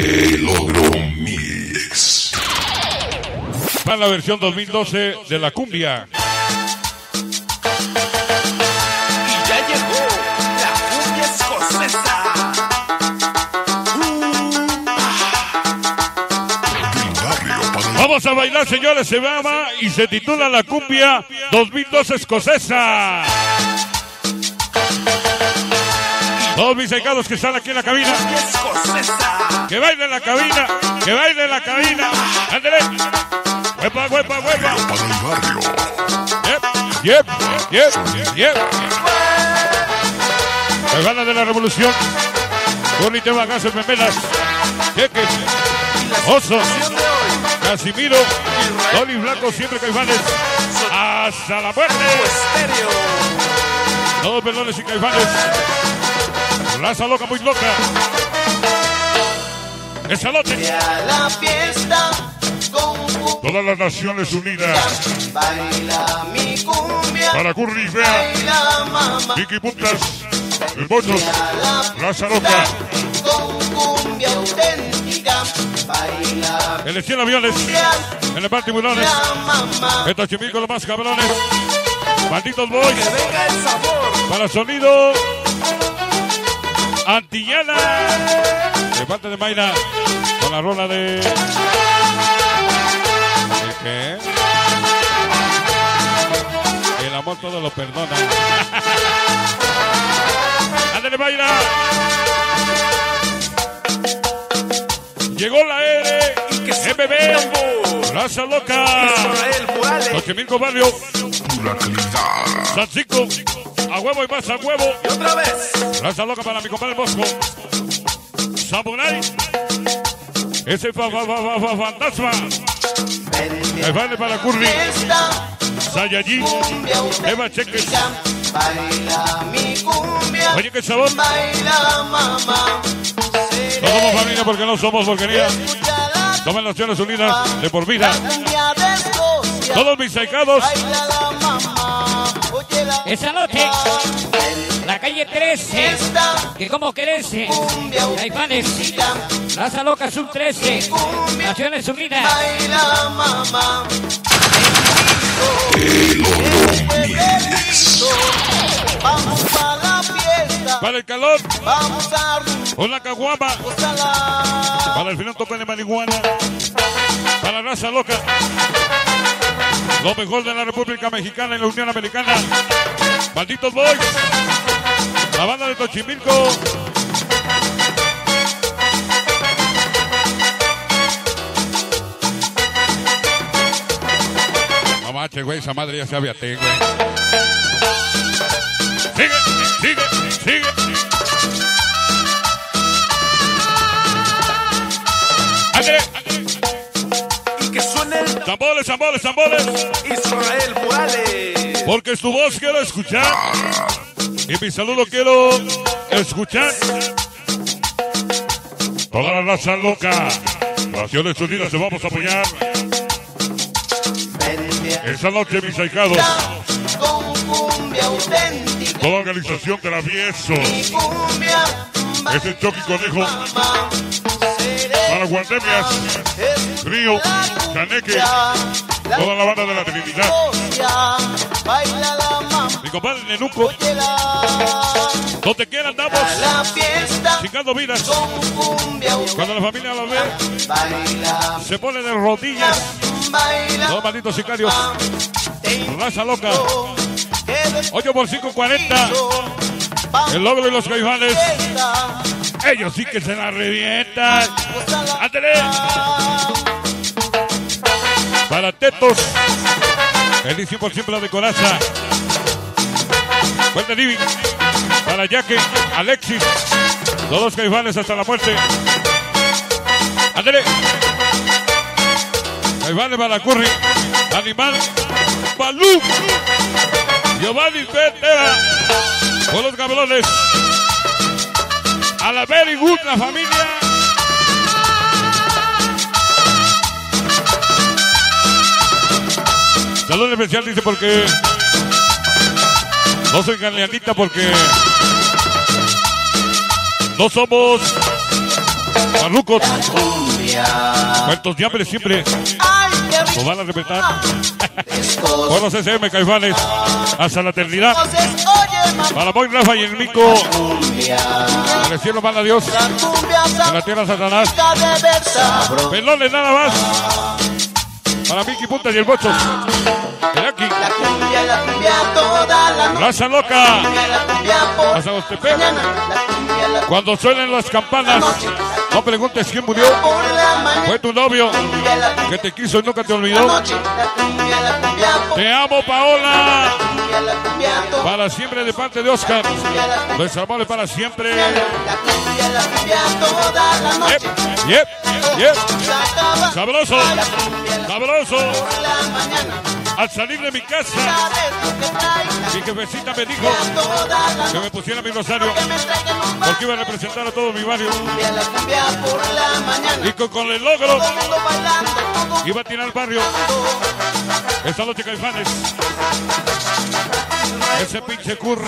El Logro Mix. Para la versión 2012 de la cumbia. Y ya llegó la cumbia escocesa. Vamos a bailar, señores. Se llama y se titula La cumbia 2012 escocesa. Todos mis secados que están aquí en la cabina. Que bailen en la cabina. Que bailen en la cabina. Ándale. Huepa, huepa, huepa. Yep, yep, yep, yep. Hermana de la revolución. Bonito Bagazo Memelas. Cheques. Oso. Casimiro. Tony Blanco, siempre caifanes. Hasta la muerte. Todos pelones y caifanes. Raza loca, muy loca. Esalote. a la fiesta con cumbia, Todas las Naciones Unidas. baila mi cumbia, Para Curry, mamá. Vicky Puntas. El Bochos. A la Raza loca. con cumbia auténtica, baila El 100 aviones. En el par tiburones. la mamá. Estos chimicos los más cabrones. Malditos boys. Para sonido. Antillana. De parte de Mayra. Con la rola de. ¿De qué? El amor todo lo perdona. ¡Ándale, Mayra! Llegó la R. MB. Raza loca. Israel Morales. Xochimilco Barrio. Pura calidad. San Cinco. A huevo y más a huevo. Y otra vez. Raza loca para mi compadre Bosco. Samurai. Ese fa, fa, fa, fa, fa- fantasma. El baile para Curry. cumbia Eva Cheques. baila mi cumbia, Oye, qué sabor. baila mamá. No somos familia porque no somos porquería. Escucha la Somos Naciones Unidas de por vida. Todos mis secados. Esa noche, la calle 13, fiesta, que como crece, cumbia Caifanes, Raza Loca Sub 13, Naciones Unidas, baila mamá. El Para el calor. vamos a Una caguama. Para el final tope de marihuana. Para la raza loca. Lo mejor de la República Mexicana y la Unión Americana. Malditos boys. La banda de Tochimilco. No manches, güey, esa madre ya sabe a ti, güey. Sigue, sigue, sigue. Y que suene el Tambores, tambores, tambores. Israel Morales. Porque tu voz quiero escuchar. Y mi saludo quiero escuchar. Toda la raza loca. Naciones Unidas te vamos a apoyar. Esta noche, mis ahijados. Toda organización travieso. mi cumbia, Es el Chucky Conejo. Para Guardemias. Río. Caneque. Toda la banda de la Trinidad. Mi compadre Nenuco. Donde quiera andamos. Chingando vidas. Cuando la familia lo ve, se pone de rodillas. Dos malditos sicarios. Raza loca. 8 por 5, 40. El logro y los caifanes. Ellos sí que se la revientan. ¡Ándale! Para Tetos. Edición por siempre de coraza. Fuerte Living. Para Yaque. Alexis. Todos caifanes hasta la muerte. ¡Ándale! Caifanes para Curry. Animal. Balú. Giovanni Petera. Con los cabrones. A la very good, la familia. Salud especial, dice, porque no soy galeanita porque no somos Marrucos, de hambre siempre. Rico van a respetar. Con los SM Caifanes. Hasta la eternidad. Para Boy Rafa y el Mico. En el cielo manda Dios. La cumbia En la tierra Satanás. Pelones nada más. Para Mickey Puntas y el Bocho. De aquí. Raza loca. Hasta los la Cuando suenen las campanas. No preguntes quién murió. Fue tu novio. Que te quiso y nunca te olvidó. Te amo, Paola. Para siempre de parte de Oscar. cumbia, la cumbia. Nuestro amor es para siempre. Sabroso. Sabroso. Al salir de mi casa, mi jefecita me dijo que me pusiera mi rosario porque iba a representar a todo mi barrio. Y con, con el logro iba a tirar al barrio. Esta noche, Caifanes. Ese pinche curry.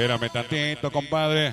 Espérame tantito, compadre.